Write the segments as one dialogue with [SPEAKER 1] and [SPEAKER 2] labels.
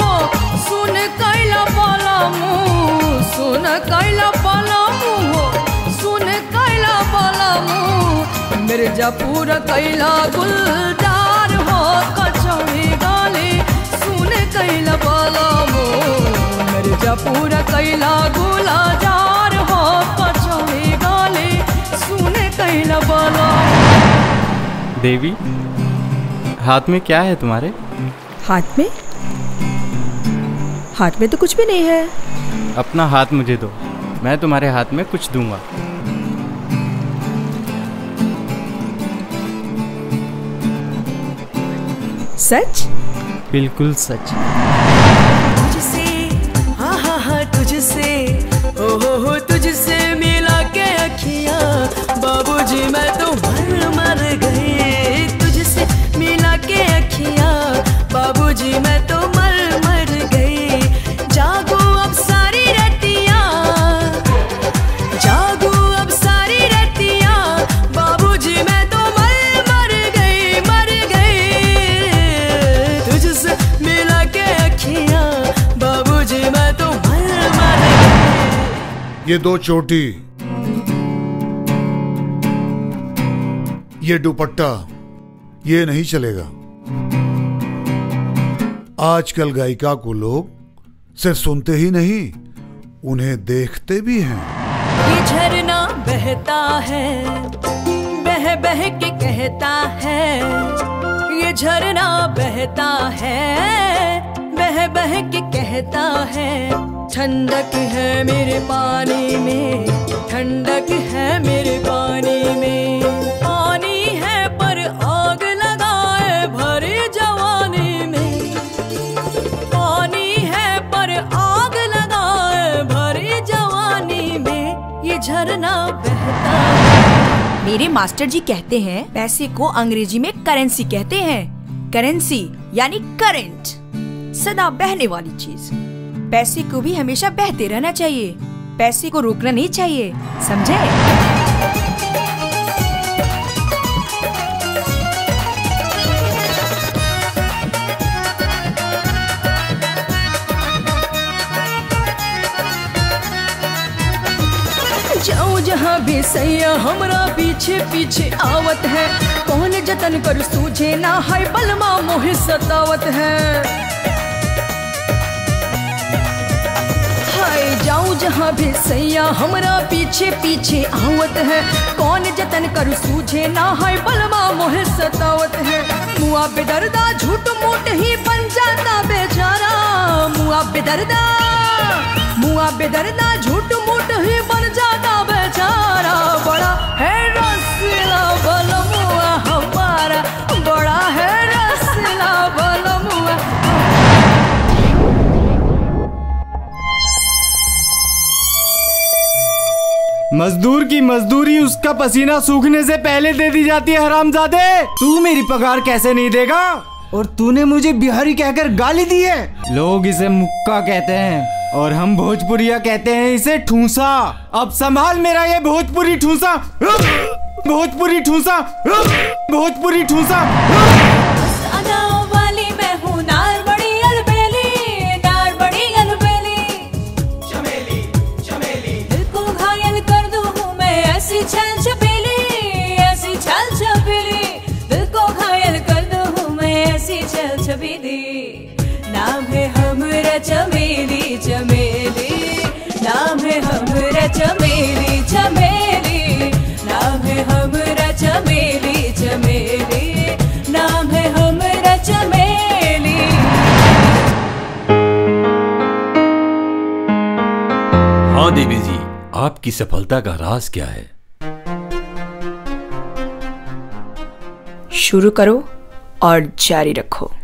[SPEAKER 1] हो, सुन कैल बलमू सुन कैल बलमू हो, सुन बलमू मिर्जापुर कैला गुलजार हो, कचौड़ी गाली सुन कैल बलमू मिर्जापुर कैला गुलजार हो, कचौड़ी गाली सुन कैल बलमू
[SPEAKER 2] देवी? हाथ में क्या है तुम्हारे?
[SPEAKER 1] हाथ में? हाथ में तो कुछ भी नहीं है।
[SPEAKER 2] अपना हाथ मुझे दो। मैं तुम्हारे हाथ में कुछ दूँगा।
[SPEAKER 1] सच?
[SPEAKER 2] बिल्कुल सच।
[SPEAKER 3] ये दो चोटी, ये दुपट्टा, ये नहीं चलेगा। आजकल गायिका को लोग सिर्फ़ सुनते ही नहीं, उन्हें देखते भी हैं।
[SPEAKER 1] ये झरना बहता है, बह बह के कहता है, ये झरना बहता है बह बह के कहता है, ठंडक है मेरे पानी में, ठंडक है मेरे पानी में। पानी है पर आग लगाए भरी जवानी में। पानी है पर आग लगाए भरी जवानी में। ये झरना बहता। मेरे मास्टर जी कहते हैं, पैसे को अंग्रेज़ी में करेंसी कहते हैं। करेंसी यानी करंट। सदा बहने वाली चीज़। पैसे को भी हमेशा बहते रहना चाहिए। पैसे को रोकना नहीं चाहिए, समझे? जहाँ भी सैया हमरा पीछे पीछे आवत है, कौन जतन कर सूझे ना है बलमा मोह सतावत है। जहाँ भी सैया हमरा पीछे पीछे आवत है। कौन जतन कर सूझे ना है, बलवा मोह सतावत है। मुआ बेदर्दा झूठ मोट ही बन जाता बेचारा। मुआ बेदर्दा मुआ बेदर्दा झूठ मूठ ही बन जाता बेचारा। बड़ा है
[SPEAKER 2] मजदूर की मजदूरी उसका पसीना सूखने से पहले दे दी जाती है, हरामजादे। तू मेरी पगार कैसे नहीं देगा? और तूने मुझे बिहारी कहकर गाली दी है। लोग इसे मुक्का कहते हैं, और हम भोजपुरिया कहते हैं इसे ठूसा। अब संभाल मेरा ये भोजपुरी ठूसा। भोजपुरी ठूसा। भोजपुरी ठूसा।
[SPEAKER 1] चमेली चमेली। नाम है हमरा चमेली चमेली। नाम है हमरा चमेली चमेली। नाम है हमरा चमेली। हाँ
[SPEAKER 4] देवी जी आपकी सफलता का राज क्या है?
[SPEAKER 1] शुरू करो और जारी रखो।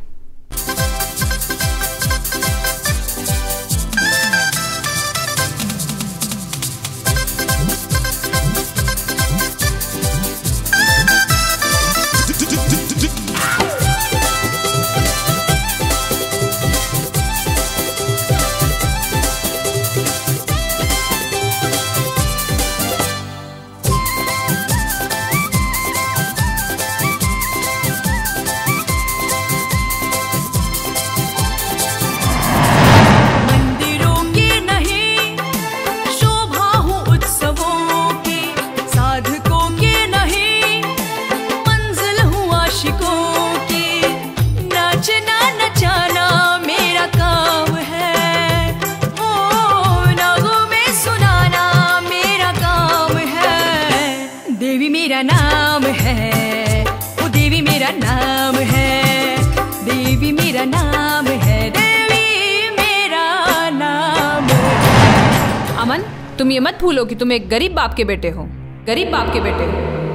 [SPEAKER 5] तुम ये मत भूलो कि तुम एक गरीब बाप के बेटे हो। गरीब बाप के बेटे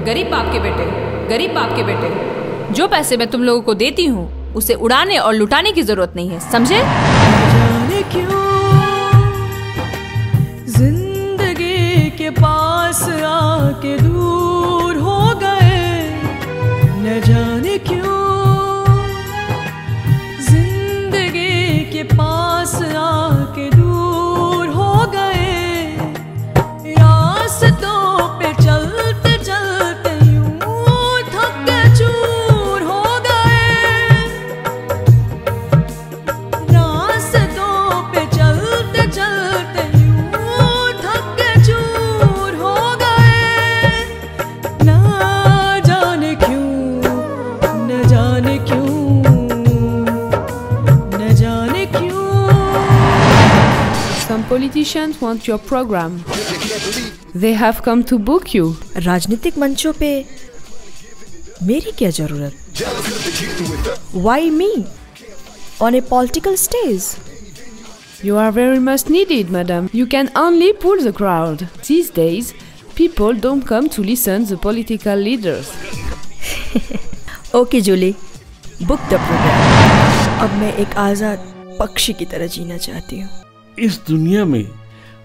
[SPEAKER 5] गरीब बाप के बेटे गरीब बाप के बेटे जो पैसे मैं तुम लोगों को देती हूँ, उसे उड़ाने और लुटाने की ज़रूरत नहीं है, समझे?
[SPEAKER 1] ज़िंदगी के पास आके दूर हो
[SPEAKER 6] politicians want your program. They have come to book you.
[SPEAKER 7] राजनीतिक मंचों पे मेरी क्या जरूरत why me on a political stage
[SPEAKER 6] You are very much needed, madam. You can only pull the crowd. These days, people don't come to listen the political leaders.
[SPEAKER 7] Okay Julie book the programme अब मैं एक आजाद पक्षी की तरह जीना चाहती हूँ
[SPEAKER 8] इस दुनिया में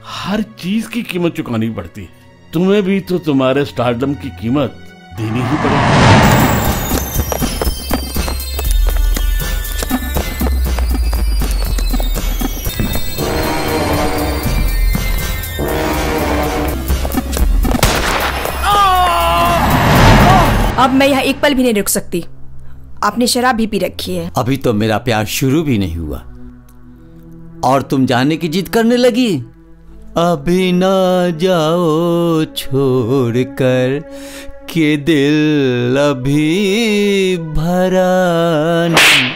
[SPEAKER 8] हर चीज़ की कीमत चुकानी पड़ती है। तुम्हें भी तो तुम्हारे स्टारडम की कीमत देनी ही पड़ेगी।
[SPEAKER 7] अब मैं यहाँ एक पल भी नहीं रुक सकती। आपने शराब भी पी रखी है।
[SPEAKER 9] अभी तो मेरा प्यार शुरू भी नहीं हुआ। और तुम जाने की जिद करने लगी अभी ना जाओ छोड़ कर के दिल अभी भरा नहीं।